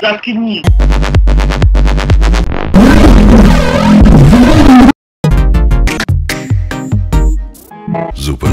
Заткнись! Super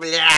Бля,